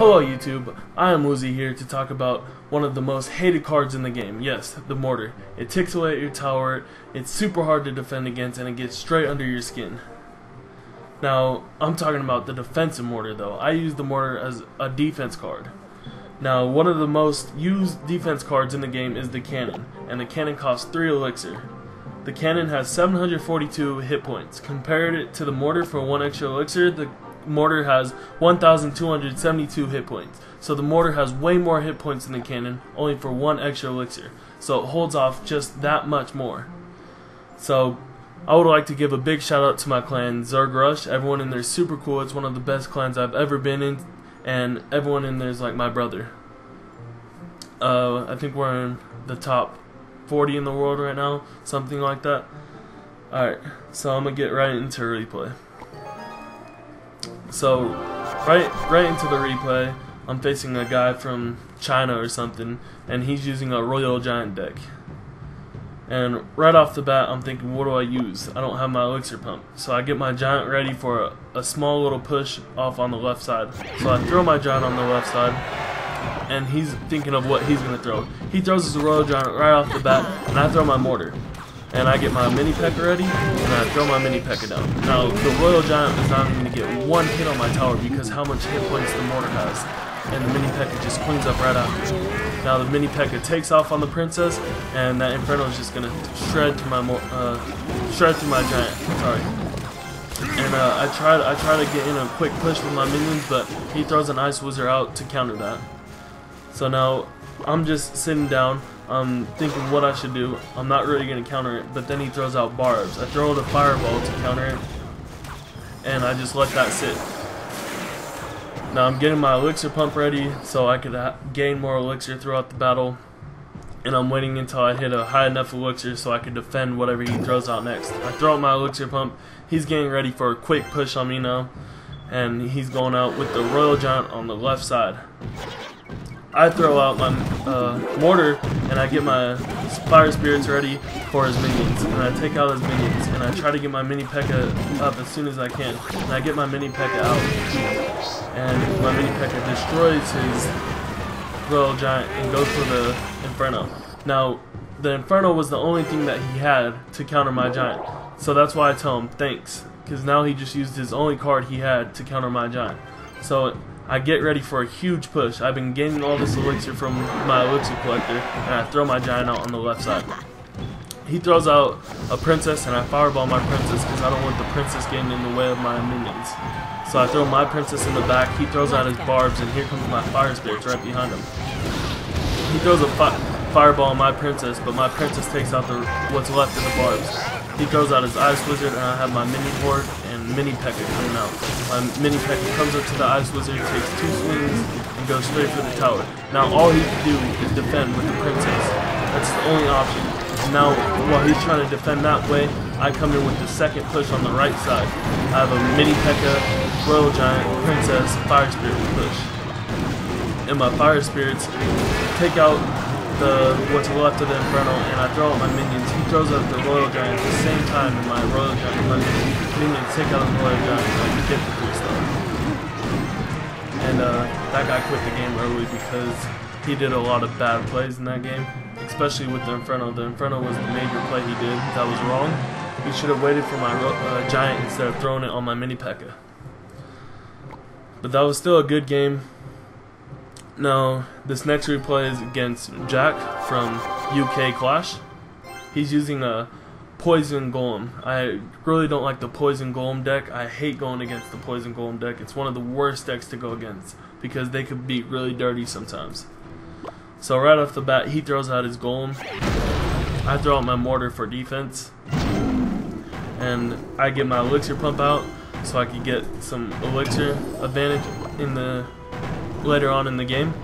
Hello YouTube, I am Wuzi here to talk about one of the most hated cards in the game. Yes, the Mortar. It ticks away at your tower, it's super hard to defend against, and it gets straight under your skin. Now, I'm talking about the defensive Mortar though. I use the Mortar as a defense card. Now, one of the most used defense cards in the game is the Cannon, and the Cannon costs 3 Elixir. The Cannon has 742 hit points. Compared it to the Mortar for 1 extra Elixir, the mortar has 1,272 hit points. So the mortar has way more hit points than the cannon, only for one extra elixir. So it holds off just that much more. So I would like to give a big shout out to my clan, Zerg Rush. Everyone in there is super cool. It's one of the best clans I've ever been in, and everyone in there is like my brother. Uh, I think we're in the top 40 in the world right now, something like that. Alright, so I'm gonna get right into replay. So, right, right into the replay, I'm facing a guy from China or something, and he's using a Royal Giant deck. And right off the bat, I'm thinking, what do I use? I don't have my elixir pump. So I get my giant ready for a, a small little push off on the left side. So I throw my giant on the left side, and he's thinking of what he's going to throw. He throws his Royal Giant right off the bat, and I throw my mortar and I get my mini P.E.K.K.A ready, and I throw my mini P.E.K.K.A down. Now, the Royal Giant is not going to get one hit on my tower because how much hit points the mortar has, and the mini P.E.K.K.A just cleans up right after. Now the mini P.E.K.K.A takes off on the princess, and that Inferno is just going to shred to my uh, shred through my giant. Sorry. And uh, I tried I try to get in a quick push with my minions, but he throws an Ice Wizard out to counter that. So now I'm just sitting down. I'm thinking what I should do. I'm not really going to counter it, but then he throws out barbs. I throw the fireball to counter it, and I just let that sit. Now I'm getting my elixir pump ready so I could uh, gain more elixir throughout the battle. And I'm waiting until I hit a high enough elixir so I can defend whatever he throws out next. I throw out my elixir pump. He's getting ready for a quick push on me now. And he's going out with the Royal Giant on the left side. I throw out my uh, mortar and I get my fire spirits ready for his minions. And I take out his minions and I try to get my mini P.E.K.K.A up as soon as I can. And I get my mini P.E.K.K.A out. And my mini P.E.K.K.A destroys his Royal Giant and goes for the Inferno. Now, the Inferno was the only thing that he had to counter my Giant. So that's why I tell him thanks. Because now he just used his only card he had to counter my Giant. So I get ready for a huge push. I've been gaining all this elixir from my elixir collector, and I throw my giant out on the left side. He throws out a princess, and I fireball my princess because I don't want the princess getting in the way of my minions. So I throw my princess in the back, he throws out his barbs, and here comes my fire spirits right behind him. He throws a fi fireball on my princess, but my princess takes out the what's left of the barbs. He throws out his Ice Wizard, and I have my Mini Horde Mini P.E.K.K.A coming out. My Mini P.E.K.K.A comes up to the Ice Wizard, takes two swings, and goes straight for the tower. Now all he can do is defend with the Princess. That's the only option. Now, while he's trying to defend that way, I come in with the second push on the right side. I have a Mini P.E.K.K.A, Royal Giant, Princess, Fire Spirit push. And my Fire Spirits take out the what's left of the Inferno, and I throw out my minions. He throws out the Royal Giant at the same time, and my Royal Giant, my minions take out the Royal Giant, and I get the three star. And uh, that guy quit the game early because he did a lot of bad plays in that game, especially with the Inferno. The Inferno was the major play he did that was wrong. He should have waited for my uh, Giant instead of throwing it on my Mini P.E.K.K.A. But that was still a good game. Now, this next replay is against Jack from UK Clash. He's using a Poison Golem. I really don't like the Poison Golem deck. I hate going against the Poison Golem deck. It's one of the worst decks to go against because they could be really dirty sometimes. So right off the bat, he throws out his Golem. I throw out my Mortar for defense. And I get my Elixir Pump out so I can get some Elixir advantage in the later on in the game.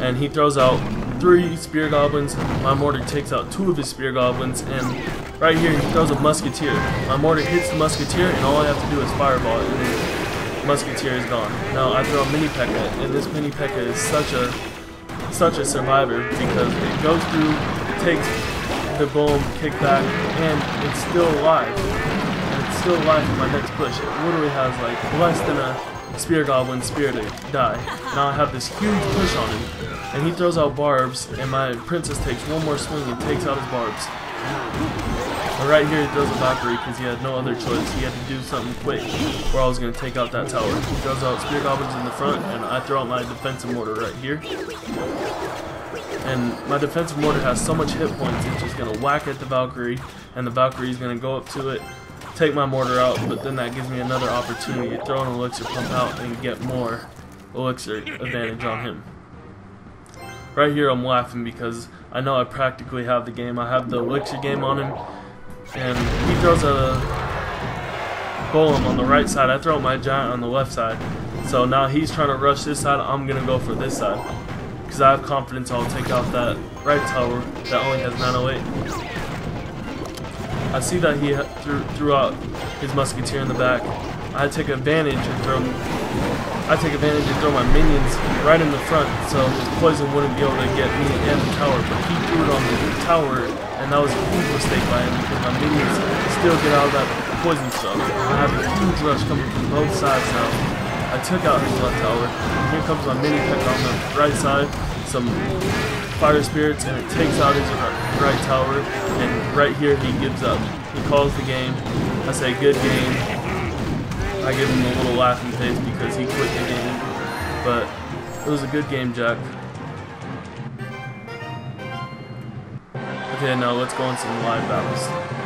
And he throws out three Spear Goblins. My Mortar takes out two of his Spear Goblins. And right here, he throws a Musketeer. My Mortar hits the Musketeer, and all I have to do is Fireball it. And the Musketeer is gone. Now I throw a Mini P.E.K.K.A, and this Mini P.E.K.K.A is such a such a survivor because it goes through, it takes the golem kickback, and it's still alive. And it's still alive for my next push. It literally has like less than a Spear Goblin Spear to die. Now I have this huge push on him, and he throws out barbs, and my Princess takes one more swing and takes out his barbs. But right here he throws a Valkyrie because he had no other choice. He had to do something quick or I was going to take out that tower. He throws out Spear Goblins in the front, and I throw out my defensive mortar right here. And my defensive mortar has so much hit points, it's just going to whack at the Valkyrie, and the Valkyrie is going to go up to it, take my mortar out, but then that gives me another opportunity to throw an elixir pump out and get more elixir advantage on him. Right here I'm laughing because I know I practically have the game. I have the elixir game on him, and he throws a golem on the right side. I throw my giant on the left side. So now he's trying to rush this side. I'm going to go for this side because I have confidence I'll take out that right tower that only has 908. I see that he threw, threw out his musketeer in the back. I take advantage and throw I take advantage and throw my minions right in the front so his poison wouldn't be able to get me and the tower, but he threw it on the tower and that was a huge mistake by him because my minions still get out of that poison stuff. I have a huge rush coming from both sides now. I took out his left tower. And here comes my mini pick on the right side. Some fire spirits and it takes out his right tower. And right here he gives up. He calls the game. I say good game. I give him a little laughing face because he quit the game. But it was a good game, Jack. Okay, now let's go on some live battles.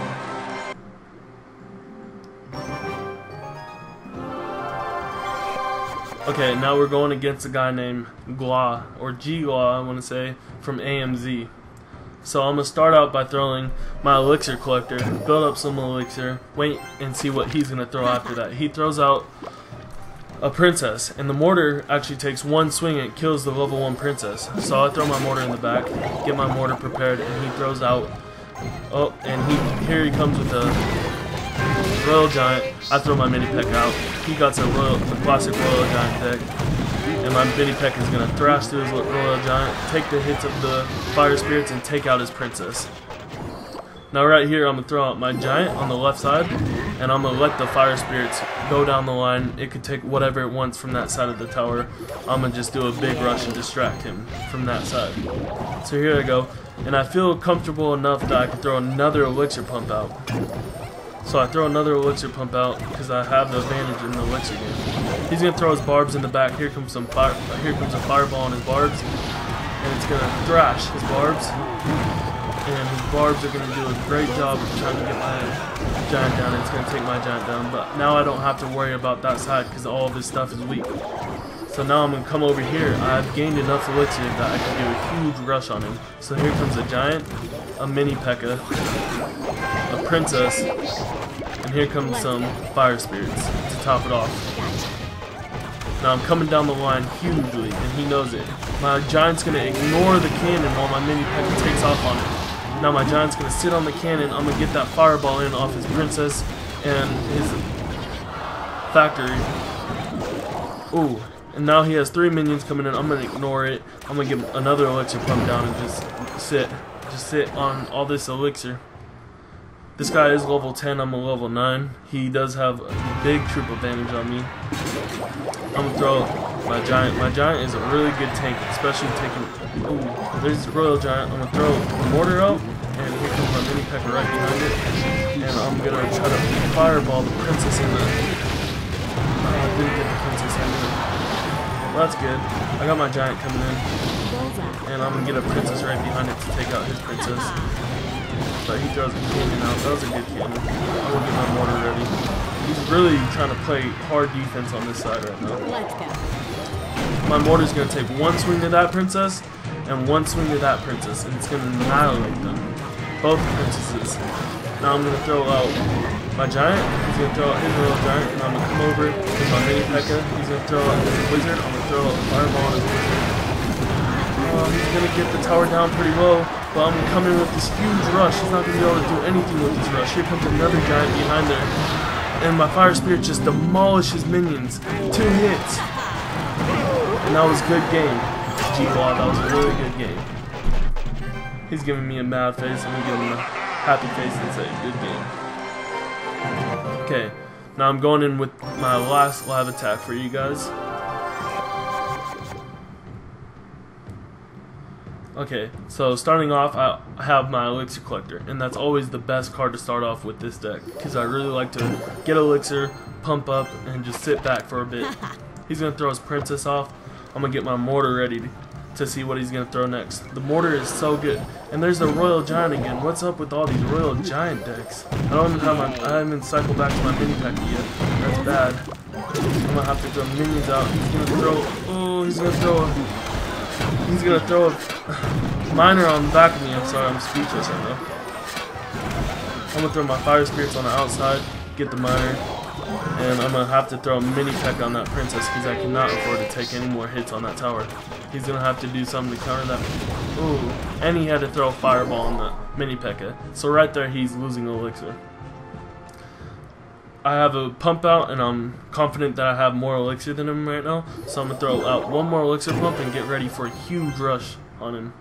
Okay, now we're going against a guy named Gua, or G Gua, I want to say, from AMZ. So I'm going to start out by throwing my elixir collector, build up some elixir, wait and see what he's going to throw after that. He throws out a princess, and the mortar actually takes one swing and kills the level 1 princess. So I throw my mortar in the back, get my mortar prepared, and he throws out, oh, and he here he comes with a Royal Giant. I throw my Mini Peck out. He got a Royal, the classic Royal Giant deck. And my Mini Peck is going to thrash through his Royal Giant, take the hits of the Fire Spirits, and take out his Princess. Now right here, I'm going to throw out my Giant on the left side, and I'm going to let the Fire Spirits go down the line. It could take whatever it wants from that side of the tower. I'm going to just do a big rush and distract him from that side. So here I go. And I feel comfortable enough that I can throw another Elixir Pump out. So I throw another elixir pump out because I have the advantage in the elixir game. He's gonna throw his barbs in the back. Here comes some fire. Here comes a fireball on his barbs, and it's gonna thrash his barbs. And his barbs are gonna do a great job of trying to get my giant down. It's gonna take my giant down, but now I don't have to worry about that side because all of his stuff is weak. So now I'm gonna come over here. I've gained enough elixir that I can do a huge rush on him. So here comes a giant, a mini P.E.K.K.A, a princess, and here comes some fire spirits to top it off. Now I'm coming down the line hugely, and he knows it. My giant's gonna ignore the cannon while my mini P.E.K.K.A takes off on it. Now my giant's gonna sit on the cannon. I'm gonna get that fireball in off his princess and his factory. Ooh, and now he has three minions coming in. I'm going to ignore it. I'm going to get another elixir pump down and just sit. Just sit on all this elixir. This guy is level 10, I'm a level 9. He does have a big troop advantage on me. I'm gonna throw my giant. My giant is a really good tank, especially taking... Ooh, there's Royal Giant. I'm gonna throw the mortar out, and here comes my mini P.E.K.K.A right behind it. And I'm gonna try to fireball the princess in the... Uh, I didn't get the princess in there. Well, that's good. I got my giant coming in. And I'm gonna get a princess right behind it to take out his princess. But he throws a cannon out. That was a good cannon. I will get my mortar ready. He's really trying to play hard defense on this side right now. My mortar's gonna take one swing to that princess and one swing to that princess, and it's gonna annihilate them. Both princesses. Now I'm gonna throw out my giant, he's gonna throw out his little giant, and I'm gonna come over with my mini P.E.K.K.A. He's gonna throw out his wizard, I'm gonna throw out a fireball on his wizard. He's gonna get the tower down pretty low, but I'm gonna come in with this huge rush. He's not gonna be able to do anything with this rush. Here comes another giant behind there. And my fire spirit just demolishes minions. Two hits. And that was good game. G-Law, that was a really good game. He's giving me a mad face. I'm gonna give him a happy face and say, good game. Okay, Now I'm going in with my last live attack for you guys. Okay, so starting off, I have my Elixir Collector, and that's always the best card to start off with this deck, because I really like to get Elixir, pump up, and just sit back for a bit. He's going to throw his Princess off. I'm going to get my Mortar ready to, to see what he's going to throw next. The Mortar is so good. And there's the Royal Giant again. What's up with all these Royal Giant decks? I don't even have my, I haven't cycled back to my mini pack yet. That's bad. I'm going to have to throw minions out. He's going to throw, oh, he's going to throw He's gonna throw a miner on the back of me. I'm sorry, I'm speechless right now. I'm gonna throw my fire spirits on the outside, get the miner, and I'm gonna have to throw a mini peck on that princess because I cannot afford to take any more hits on that tower. He's gonna have to do something to counter that. Ooh, and he had to throw a fireball on the mini P.E.K.K.A. So right there, he's losing elixir. I have a pump out, and I'm confident that I have more elixir than him right now. So I'm going to throw out one more elixir pump and get ready for a huge rush on him.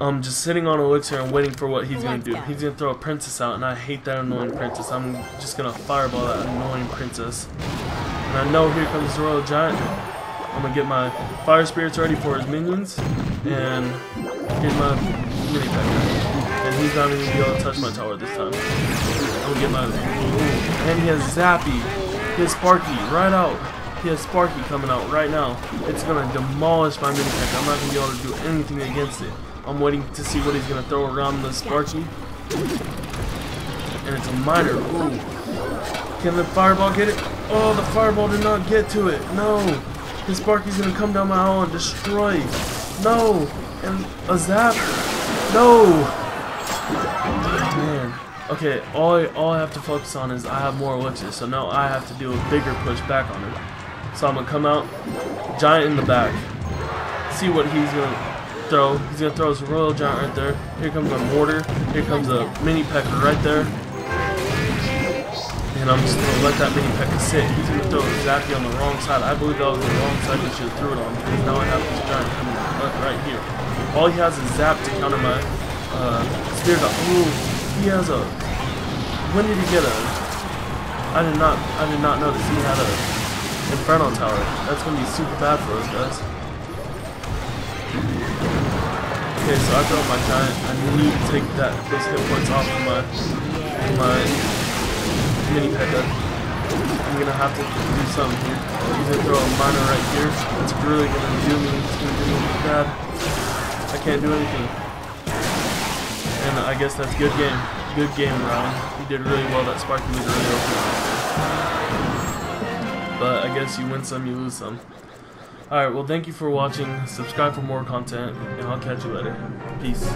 I'm just sitting on elixir and waiting for what he's going to do. He's going to throw a princess out, and I hate that annoying princess. I'm just going to fireball that annoying princess. And I know here comes the Royal Giant. I'm going to get my fire spirits ready for his minions, and get my mini pack and he's not even gonna be able to touch my tower this time. I'm gonna get my... And he has Zappy. He has Sparky right out. He has Sparky coming out right now. It's gonna demolish my mini pack. I'm not gonna be able to do anything against it. I'm waiting to see what he's gonna throw around the Sparky. And it's a miner. Ooh. Can the fireball get it? Oh, the fireball did not get to it. No. His Sparky's gonna come down my hall and destroy. No. And a zap. No. Man. Okay, all I, all I have to focus on is I have more elixir, so now I have to do a bigger push back on him. So I'm going to come out, giant in the back, see what he's going to throw. He's to throw his royal giant right there. Here comes a mortar. Here comes a mini pecker right there. And I'm just to let that mini pecker sit. He's to throw Zappy on the wrong side. I believe that was the wrong side he should have threw it on because now I have this giant coming right here. All he has is Zap to counter my uh, of, ooh, he has a, when did he get a, I did not, I did not notice he had a Inferno Tower. That's to be super bad for us, guys. Okay, so I throw my giant. I need to take that those hit points off of my my mini P.E.K.K.A. I'm gonna have to do something here. He's gonna throw a miner right here. It's really gonna do me. It's gonna do me bad. I can't do anything. And I guess that's good game. Good game, Ryan. You did really well. That Sparky was really open. But I guess you win some, you lose some. Alright, well thank you for watching. Subscribe for more content, and I'll catch you later. Peace.